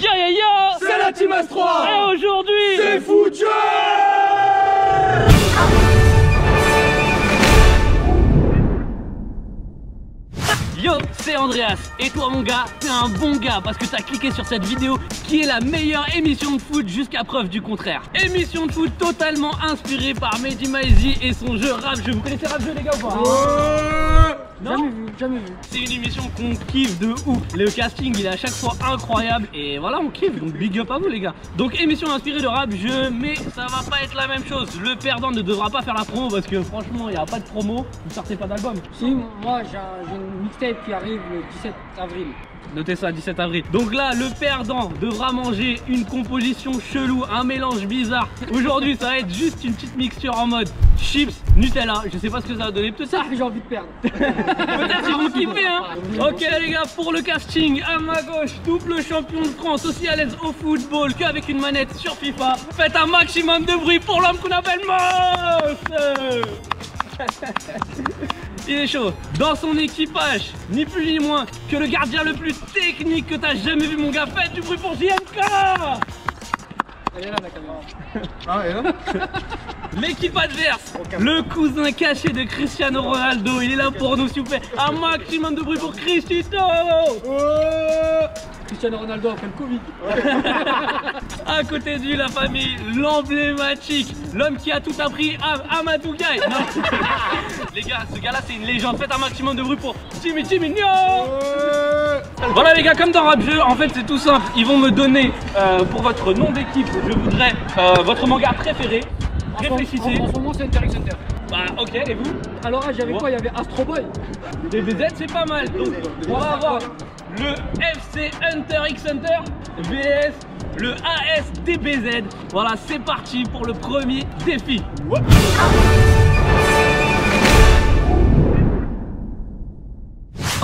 Ya ya ya. C'est la Team S3 Et aujourd'hui C'est foutu. Yo, c'est Andreas. Et toi mon gars, t'es un bon gars parce que t'as cliqué sur cette vidéo qui est la meilleure émission de foot jusqu'à preuve du contraire. Émission de foot totalement inspirée par Mehdi Maizi et son jeu rap. Jeu. Vous connaissez rap jeu les gars ou pas? Non Jamais vu, jamais vu. C'est une émission qu'on kiffe de ouf. Le casting il est à chaque fois incroyable et voilà on kiffe donc big up à vous les gars. Donc émission inspirée de rap jeu mais ça va pas être la même chose. Le perdant ne devra pas faire la promo parce que franchement il n'y a pas de promo, vous sortez pas d'album. Si, moi j'ai un- j'ai une mixtape qui arrive le 17 avril. Notez ça, 17 avril. Donc là, le perdant devra manger une composition chelou, un mélange bizarre. Aujourd'hui, ça va être juste une petite mixture en mode chips, Nutella. Je sais pas ce que ça va donner. Peut-être ça, Ça, j'ai envie de perdre. peut-être ils vont kiffer. Hein. Ok les gars, pour le casting, à ma gauche, double champion de France, aussi à l'aise au football qu'avec une manette sur FIFA. Faites un maximum de bruit pour l'homme qu'on appelle Moss Il est chaud. Dans son équipage, ni plus ni moins que le gardien le plus technique que t'as jamais vu, mon gars. Faites du bruit pour JMK Elle est là la caméra. Ah, et là L'équipe adverse, le cousin caché de Cristiano Ronaldo. Il est là pour nous, s'il vous plaît. Un maximum de bruit pour Cristito Cristiano Ronaldo après le Covid. À côté de lui, la famille, l'emblématique, l'homme qui a tout appris à Amadou Gaye. Non. les gars, ce gars-là, c'est une légende. Faites un maximum de bruit pour Timmy Timmy Nyo Voilà les gars, comme dans Rap Jeu, en fait c'est tout simple. Ils vont me donner euh, pour votre nom d'équipe, je voudrais euh, votre manga préféré. Réfléchissez. En, en ce moment, c'est Center. Bah ok, et vous? Alors, là, j'avais quoi? Il y avait Astro Boy. DBZ c'est pas mal. Donc on va avoir le FC Hunter X Hunter VS le AS DBZ. Voilà, c'est parti pour le premier défi.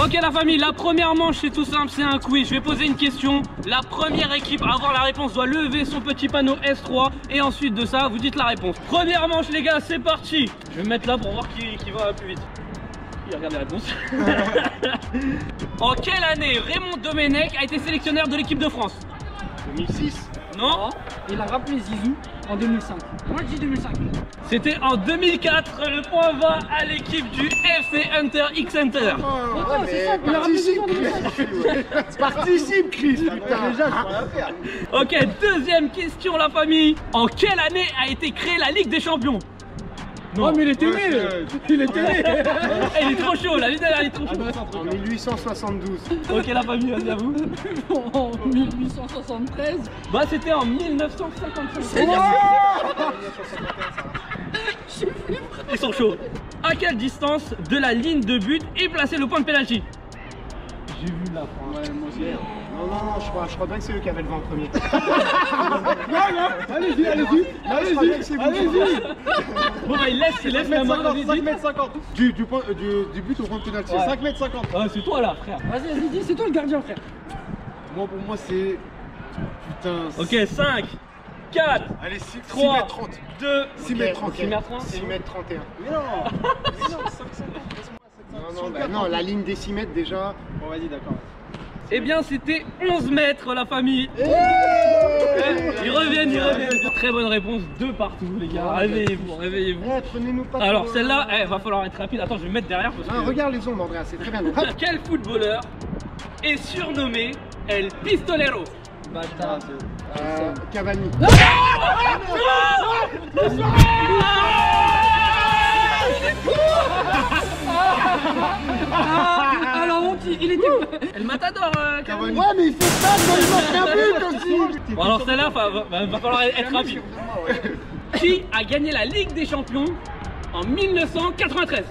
Ok la famille, la première manche c'est tout simple, c'est un quiz. Je vais poser une question. La première équipe à avoir la réponse doit lever son petit panneau S3 et ensuite de ça, vous dites la réponse. Première manche les gars, c'est parti. Je vais me mettre là pour voir qui, qui va plus vite. Il regarde les réponses. en quelle année Raymond Domenech a été sélectionneur de l'équipe de France? 2006 Non Il a rappelé Zizou en 2005. Moi, je dis 2005. C'était en 2004. Le point va à l'équipe du FC Hunter X Hunter. C'est ça, 2005. Participe, Chris Putain Déjà, Ok, deuxième question la famille. En quelle année a été créée la Ligue des Champions? Oh, mais il était Ouais, né Il était né Il est trop chaud, la vie derrière il est trop chaud. En 1872. Ok la famille, vas-y à vous. En 1873. Bah c'était en 1955. Ils sont chauds. À quelle distance de la ligne de but est placé le point de pénalty? J'ai vu la France. Non, non, non, je crois, je crois bien que c'est eux qui avaient le vent en premier. Allez-y, allez-y Allez-y, allez-y Bon bah il laisse, il laisse la main. vas-y, dis. m 50 du, du, point, euh, du, du but au point de pénalty. Ouais. 5 m 50 Ah, c'est toi là frère. Vas-y, vas-y, dis, c'est toi le gardien, frère. Moi, pour moi, c'est. Putain. Ok 5, 4, Allez, 6, 3, m 30. 2, 6 m 30. 6 mètres 30, 6 m 31. Mais non Non, non, bah, non, la ligne des 6 mètres déjà. Bon, vas-y, d'accord. Eh bien c'était 11 mètres la famille. Eh Ils reviennent, ils reviennent. Très bonne réponse, deux partout les gars. Réveillez-vous, réveillez-vous. Eh, Alors celle-là, eh, va falloir être rapide. Attends, je vais me mettre derrière parce que. regarde les ombres, Andrea, c'est très bien. Hop. Quel footballeur est surnommé El Pistolero Bâtard. Euh, Cavani. Ah honte, il était. El Matador euh, Cavani. Ouais, mais il fait ça, mais il manque un but aussi. Bon alors celle-là, va, va- va falloir être rapide. Qui a gagné la Ligue des Champions en 1993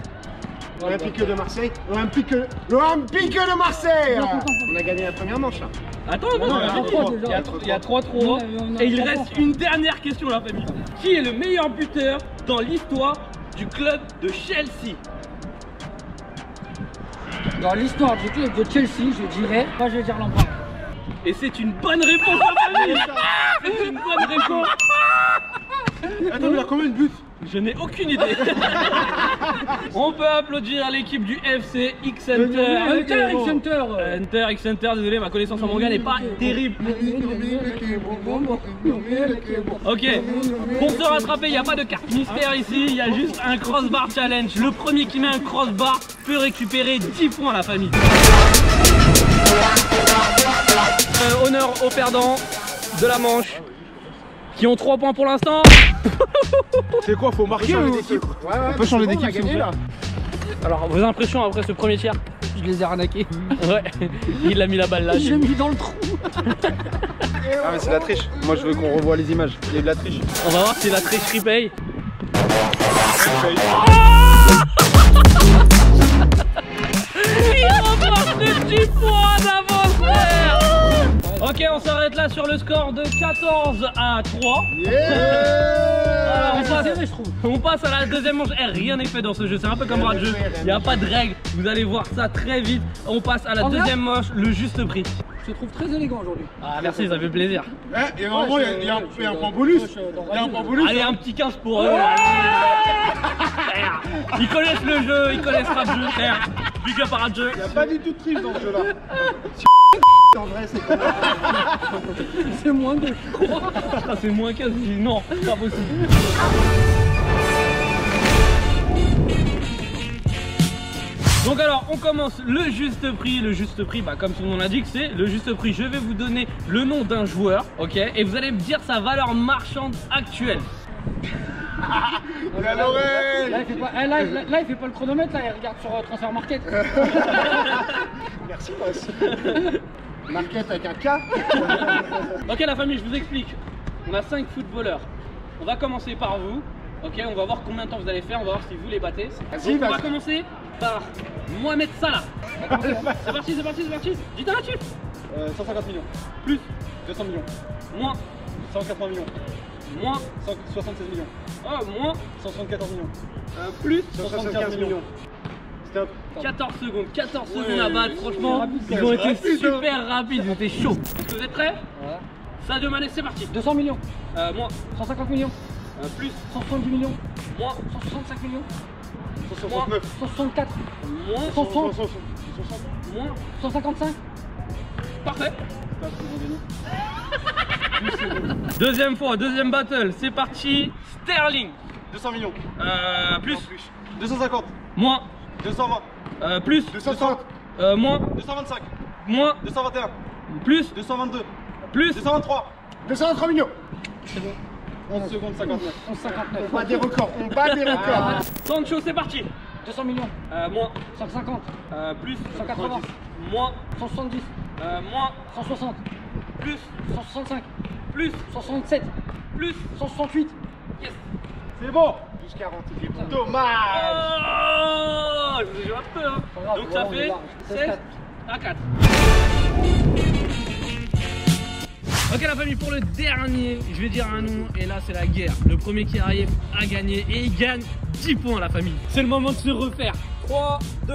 Olympique de Marseille. Olympique, Olympique de Marseille. On a gagné la première manche là. Attends, non, Non, il y a il y a trois- trois il y a déjà. trois- il y a 3-3 On a- on a et il reste une dernière question la famille. Qui est le meilleur buteur dans l'histoire du club de Chelsea? Dans l'histoire du club de Chelsea, je dirais. Moi, je vais dire Lampard. Et c'est une bonne réponse la famille C'est une bonne réponse Attends, mais il a combien de buts? Je n'ai aucune idée. On peut applaudir l'équipe du FC X Center. Hunter X Hunter. Hunter X Center, désolé, ma connaissance en manga n'est pas terrible. Ok, pour se rattraper, il n'y a pas de carte mystère ici, il y a juste un crossbar challenge. Le premier qui met un crossbar peut récupérer 10 points la famille. Euh, honneur aux perdants de la manche qui ont 3 points pour l'instant. C'est quoi, faut marquer ou On peut changer d'équipe, s'il vous plaît. là. Alors, vos impressions après ce premier tiers Je les ai arnaqués. Ouais, il a mis la balle là. Je l'ai mis dans le trou. Ah mais c'est la triche. Moi je veux qu'on revoie les images. Il y a de la triche. On va voir si la tricherie paye. Il remporte les 10 points d'avance frère Ok, on s'arrête là sur le score de 14 à 3. Voilà, on, passe, serré, je trouve. on passe à la deuxième manche. Eh, rien n'est fait dans ce jeu, c'est un peu comme de jeu. Il n'y a pas de règles, vous allez voir ça très vite. On passe à la deuxième manche, le juste prix. Je te trouve très élégant aujourd'hui. Ah merci, ça fait plaisir. Eh, et normalement, il y a- il y, a un- il y a un point bonus. Il y a un point bonus. Allez, un petit 15 pour eux. Ils connaissent le jeu, ils connaissent pas le jeu, frère. Big up à Radjeu. Il n'y a pas du tout de triche dans ce jeu-là. En vrai, c'est pas C'est moins deux. Ah, c'est moins 15, je dis non, pas possible. Donc alors on commence le juste prix, le juste prix bah comme son nom l'indique c'est le juste prix. Je vais vous donner le nom d'un joueur, ok Et vous allez me dire sa valeur marchande actuelle. L'oreille. Là il, fait pas, eh, là, là, là, il fait pas le chronomètre, là il regarde sur euh, Transfer Market. Merci, boss. Marquette avec un K. Ok la famille, je vous explique. On a 5 footballeurs. On va commencer par vous. Ok, on va voir combien de temps vous allez faire, on va voir si vous les battez. Vas-y, Donc, on va commencer par Mohamed Salah. C'est parti, c'est parti, c'est parti. Dis un là-dessus. 150 millions. Plus, 200 millions. moins, 180 millions. moins, 176 millions. oh, moins, 174 millions. euh, plus. 175 millions. Stop. 14 secondes, 14 secondes à battre, franchement, rapide, ils ont été rapide, super rapides, ils étaient chauds. Vous êtes prêts Ouais. Sadio Mané, c'est parti. 200 millions, Euh, moins, 150 millions, euh, plus, 170 millions, moins, 165 millions, 169. 164, moins, 160, 160. moins. 155. Parfait. Deuxième fois, deuxième battle, c'est parti. Sterling. 200 millions. Euh, plus, 250. moins, 220. Euh, plus, 230. euh, moins, 225. moins, 221. plus, 222. plus. 223. 223 millions. 11 secondes 59. 159. On bat des records. On bat des records. Sancho, c'est parti. 200 millions, Euh, moins, 150, euh, plus, 180, moins, 170, euh, moins, 160, plus, 165, plus, 167, plus. 168. Yes. C'est bon. 12 40. il est Dommage. Oh Je vous ai joué un peu, hein. Grave, Donc ça fait large. 16 16, à 4. Ok la famille, pour le dernier, je vais dire un nom et là c'est la guerre. Le premier qui arrive a gagné et il gagne 10 points la famille. C'est le moment de se refaire. 3, 2,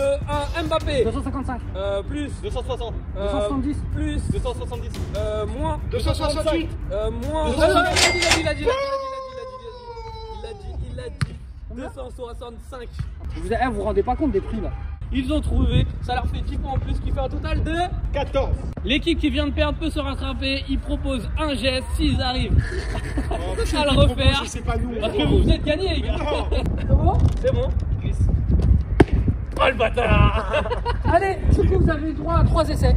1, Mbappé 255, euh, Plus 260. euh, 270, Plus 270. euh, Moins 268. euh, Moins 265. Il a dit, il a dit, il a dit, il a dit, il a dit, il a dit, il a dit, il a dit 265 vous, eh, vous vous rendez pas compte des prix là Ils ont trouvé, ça leur fait 10 points en plus, ce qui fait un total de 14. L'équipe qui vient de perdre peut se rattraper. Ils proposent un geste s'ils arrivent à le Propose, refaire. C'est pas nous. Parce que vous vous êtes gagnés, les gars. C'est bon C'est bon. Oh le bâtard Allez, du coup vous avez droit à 3 essais.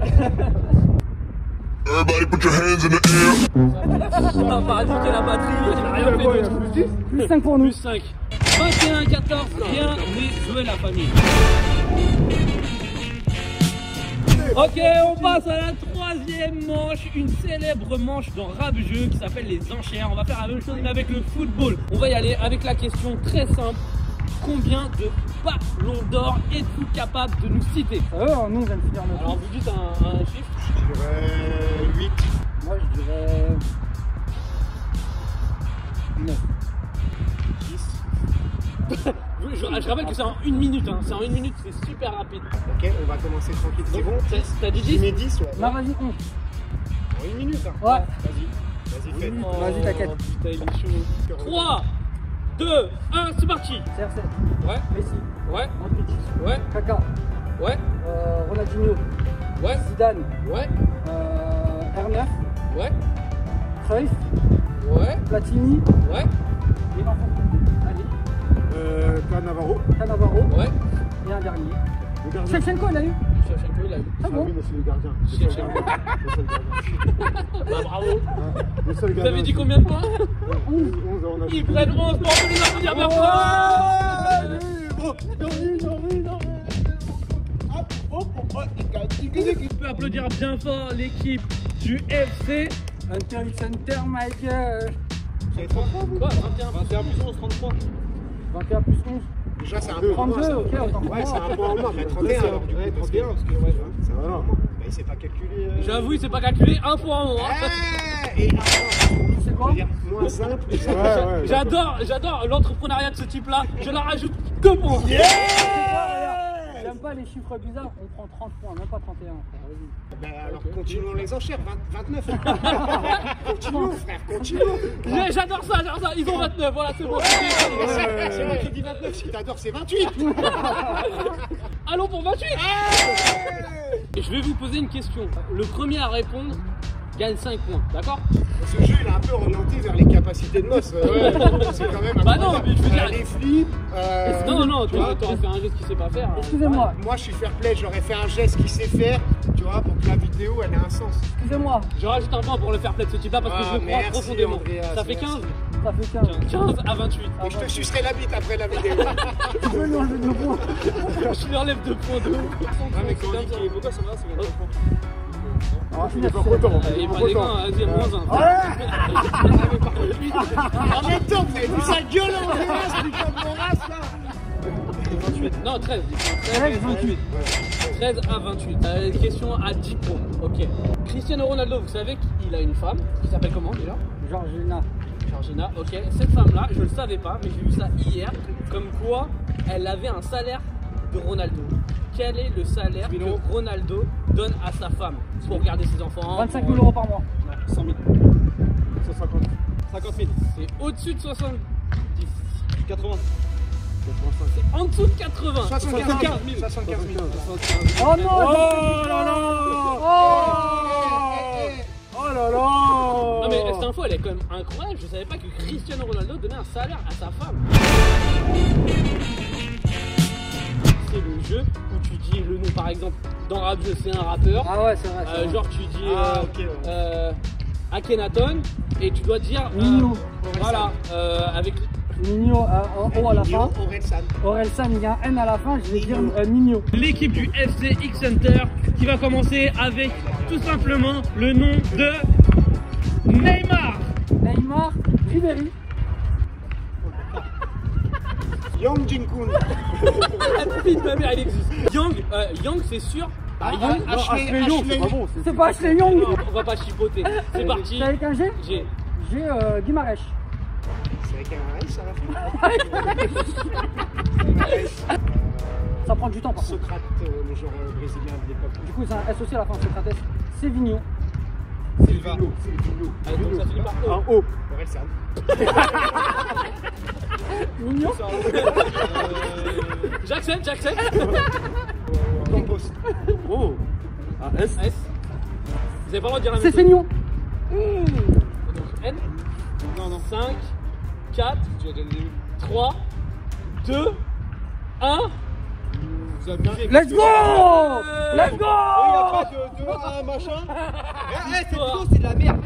Everybody put your hands in the air. On va rajouter la batterie, il a rien fait d'autre. Plus 5 pour nous. Plus 5. 21, 14, rien n'est joué la famille. Ok, on passe à la troisième manche, une célèbre manche dans Rap Jeu qui s'appelle les enchères. On va faire la même chose mais avec le football. On va y aller avec la question très simple. Combien de ballons d'or êtes-vous capable de nous citer? Oh, nous on vient de finir notre. Alors vous dites un, un chiffre Je dirais 8. Moi je dirais. 9. Je, je- je rappelle que c'est en une minute, hein. c'est en une minute, c'est super rapide. Ok, on va commencer tranquille. C'est bon T'as- T'as dit J'y 10 mets 10, ouais. Bah vas-y, 11. En une minute. hein. Ouais. Vas-y. Vas-y, fais. Vas-y, t'inquiète. Oh, putain, il est chaud. 3, 2, 1, c'est parti. CR7, Ouais, Messi, ouais, Mandzukic, ouais, Kaka, ouais, euh, Ronaldinho, ouais, Zidane, ouais, euh, R9, ouais, Cruyff, ouais, Platini, ouais, et l'enfant. Allez, Cannavaro. Cannavaro, ouais. et un dernier. Le gardien. Shevchenko, il a eu Shevchenko, il a eu. Ah Ah bon oui, mais c'est le gardien. Le seul Shevchenko. gardien. Le seul gardien. Bah, bravo. Le seul Vous avez dit combien de points 11, 11, on a Ils prennent 11 pour les applaudir bien On peut applaudir bien fort l'équipe du FC. Hunter x Hunter, Michael. Quoi 21 21 plus 11, 33. 21 plus 11. Déjà, c'est un peu 32, ok, autant pour Ouais, c'est un point en moins. Mais 31 alors, du coup. parce que- parce que ouais, C'est un point en moins. Bah, il s'est pas calculé. euh. J'avoue, il s'est pas calculé un point en moins. Eh, Et alors, C'est quoi moins simple. Ouais, ouais. J'adore, j'adore l'entrepreneuriat de ce type-là. Je leur rajoute 2 points. J'aime pas les chiffres bizarres, on prend 30 points, même pas 31. frère. Bah, alors, continuons les enchères. 20 29. continuons, frère, continuons. J'adore ça, j'adore ça. Ils ont 29, voilà, c'est bon. C'est moi qui dis 29. Si t'adores, c'est 28. Allons pour 28 Et je vais vous poser une question. Le premier à répondre gagne 5 points, d'accord Ce jeu, il est un peu orienté vers les capacités de Moss. Euh, c'est quand même Bah non, mais je veux dire- Euh, Les flips. euh, Non, non, tu tu vois, aurais fait un geste qu'il sait pas faire. hein. Excusez-moi, Moi, je suis fair play, j'aurais fait un geste qu'il sait faire, tu vois, pour que la vidéo, elle ait un sens. excusez-moi, Je rajoute un point pour le faire play de ce type-là parce que Ah, je le crois merci, profondément. Ça fait merci. 15 ça fait 15. 15 à 28. Et je te sucerai la bite après la vidéo. Tu peux lui enlever deux points. Je lui enlève 2 points de ouf. Ouais, mais quand on dit qu'il est beau gosse, ça va, c'est bien. Ah, il est pas content. Il est pas dégueu, vas-y, moins 1. En même temps, vous avez vu sa gueule en là Non, 13. 13, 28. 13 à 28. Euh, question à 10 points. Ok. Cristiano Ronaldo, vous savez qu'il a une femme qui s'appelle comment déjà? Georgina, Georgina, ok. Cette femme-là, je ne le savais pas, mais j'ai vu ça hier, comme quoi elle avait un salaire de Ronaldo. Quel est le salaire que Ronaldo donne à sa femme pour garder ses enfants 25 pour- 000 euros par mois. Non, 100 000. 150. 50 000. C'est au-dessus de 70. 80. C'est en dessous de 80. 75 000. 75 000. Oh non Oh là là Oh là là Non mais cette info elle est quand même incroyable, je savais pas que Cristiano Ronaldo donnait un salaire à sa femme. C'est le jeu où tu dis le nom par exemple dans rap jeu c'est un rappeur, Ah ouais, c'est vrai. Euh, vrai. genre tu dis Ah, euh, ok, ouais. euh, Akhenaton et tu dois dire euh, Nino. voilà euh, avec Nino euh, en haut à la fin. Orelsan. Orelsan, il y a un N à la fin, je vais dire euh, Nino. l'équipe du FC X Center qui va commencer avec tout simplement le nom de Neymar. Neymar, Ribéry, Yang Jin-kun. La fille de ma mère elle existe. Yang, euh, Yang c'est sûr. Bah, Yang, Ashley Young, c'est pas bon. c'est pas Ashley Young. Non, on va pas chipoter. C'est parti. C'est avec un G J'ai J'ai euh, Guimarães. C'est avec un S à la fin. Ça prend du temps par contre. Socrate, euh, le genre euh, brésilien de l'époque. Du coup, c'est un S aussi à la fin, Socrates. Sévigno. Silva. Silvino. Ah, donc ça finit par O. Un O. Orelsan. Nino J'accepte, j'accepte. Campos. Oh Un S S. Vous avez pas le droit de dire la même C'est. Seignon. Donc N. Non, non. 5, 4, Tu as déjà dit. 3, 2, 1. Vous abusez. Let's go Let's go Il n'y a pas de 2, 1, machin. Eh, eh, c'est faux, c'est de la merde.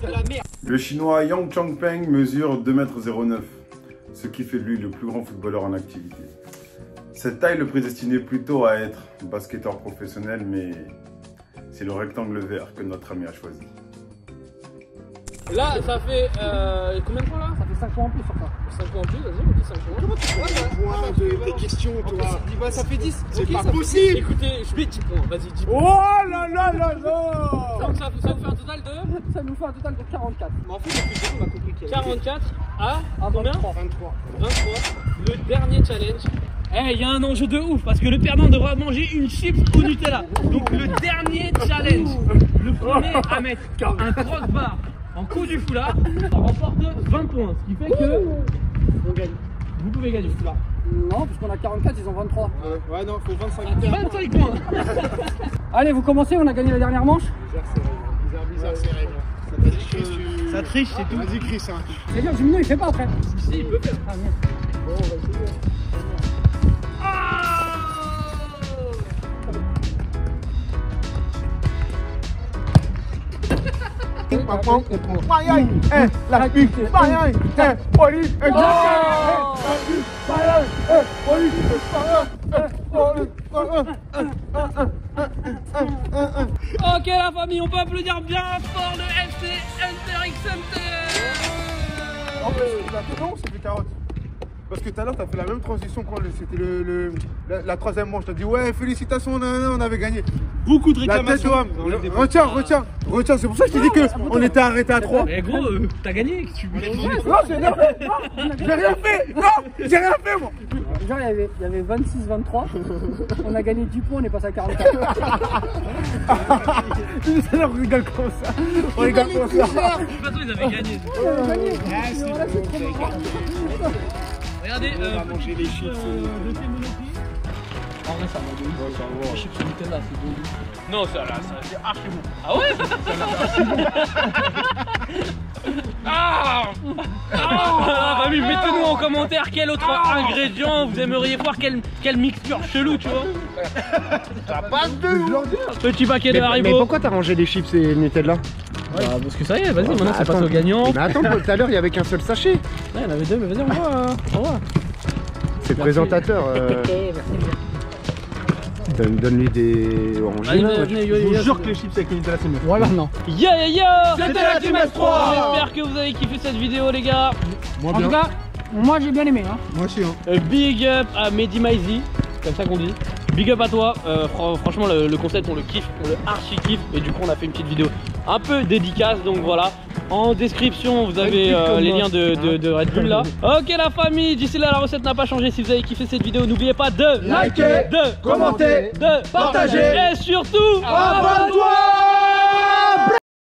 C'est de la merde. Le chinois Yang Changpeng mesure 2,09 m, ce qui fait de lui le plus grand footballeur en activité. Cette taille le prédestinait plutôt à être basketteur professionnel, mais c'est le rectangle vert que notre ami a choisi. Là, ça fait euh, combien de points là? Ça fait 5 points en plus sur ça. 5 points en plus, vas-y, on dit 5 points. Point de tes questions, toi. Bah, ça fait 10. C'est Ok, pas fait- possible. Écoutez, je mets 10 points, vas-y, 10 points. Oh là là là là Donc ça, ça vous fait un total de? Ça nous fait un total de 44. Mais en fait, depuis on a compris qu'il y avait 44 à À combien 23. 23. 23, le dernier challenge. Eh, il y a un enjeu de ouf parce que le perdant devra manger une chips au Nutella. Donc le dernier challenge, le premier à mettre un croque-bar en coup du foulard remporte 20 points. Ce qui fait que On gagne. Vous pouvez gagner, là. Non, puisqu'on a 44, ils ont 23. Ouais, non, faut 25 25 points Allez, vous commencez, on a gagné la dernière manche. Bizarre, bizarre, c'est tu... Ça triche, c'est tout. Vas-y, Chris, hein. C'est bien, Jimino, il fait pas après. Si, il peut faire. Ah, merde. Bon, on va essayer. Papa, Bayern, eh, la pique, eh, police, eh, Oh Bayern, eh, police, Bayern, eh, police, Ok la famille, on peut applaudir bien fort le FC Interix Center En fait, la c'est des carottes? Parce que tout à l'heure, t'as fait la même transition quand c'était le, le- la, la troisième manche. T'as dit, ouais, félicitations, nanana, on avait gagné. Beaucoup de La tête de réclamations. homme. Retiens, retiens, retiens. C'est pour ça que je t'ai dit qu'on était arrêté à 3. Mais gros, euh, t'as gagné, tu Non, j'ai rien fait. Non, J'ai rien fait. Non, j'ai rien fait, moi. Genre, il y avait, il y avait 26-23. On a gagné 10 points, on est passé à 44. Ça, on rigole comme ça. On rigole comme ça. De toute façon, ils avaient gagné. On a gagné. Voilà, c'est trop Regardez, euh, manger les chips. de thé Monoprix. En vrai, ça m'a donné. Les chips au Nutella, c'est bon. Non, ça là, ça c'est archi bon. Ah ouais? Ah Ah Famille, mettez-nous en commentaire quel autre ingrédient vous aimeriez voir, quelle, quelle mixture chelou, tu vois. Petit paquet de Haribo. Mais pourquoi t'as rangé les chips et le Nutella? Bah, parce que ça y est, vas-y, maintenant c'est attends. passé au gagnant. Mais attends, tout à l'heure, il y avait qu'un seul sachet. Ouais, il y en avait deux, mais vas-y, on voit. On voit. C'est le présentateur. euh, donne- Donne-lui des yo, yo, yo. que les chips avec Nutella c'est mieux. Voilà, non. Yeah yeah yeah C'était la Team S3. J'espère que vous avez kiffé cette vidéo les gars En tout cas, moi j'ai bien aimé. Hein. Moi aussi, hein. Euh, Big up à Mehdi Maizi, comme ça qu'on dit Big up à toi, Euh, fran- franchement le, le concept on le kiffe, on le archi kiffe et du coup on a fait une petite vidéo un peu dédicace donc voilà. En description vous avez euh, les liens de, de- de Red Bull là. Ok la famille, d'ici là la recette n'a pas changé. Si vous avez kiffé cette vidéo n'oubliez pas de Liker, de commenter, de partager et surtout Abonne-toi